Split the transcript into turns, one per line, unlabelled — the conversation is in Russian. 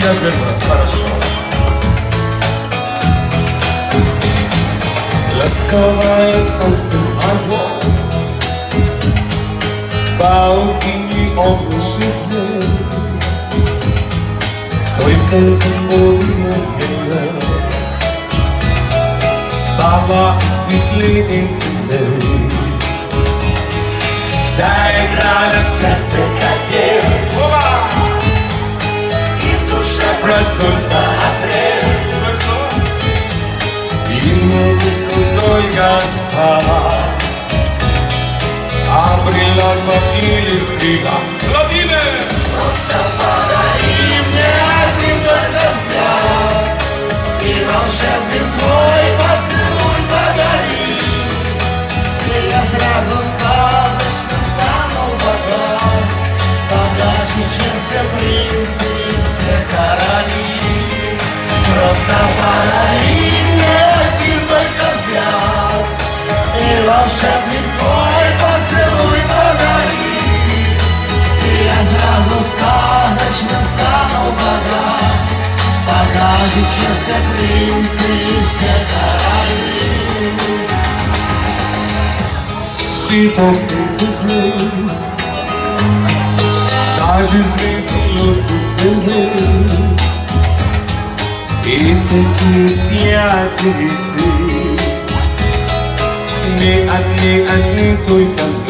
тебя первый раз, хорошо. Ласковое солнце огонь, Пауки и облачный Только любовь Стала светлее теперь Заиграли все сыкотели И душе проснулся апрель могут только спать Апреля попили хрида Владимир!
Просто подари мне один только взгляд И волшебный свой поцелуй подари И я сразу сказочно волшебный свой поцелуй подари. И я сразу сказочно стану богат Богаче, чем все принцы и все короли.
Ты так весны Даже сдвинули земли И такие anh đi anh đi anh đi thôi cần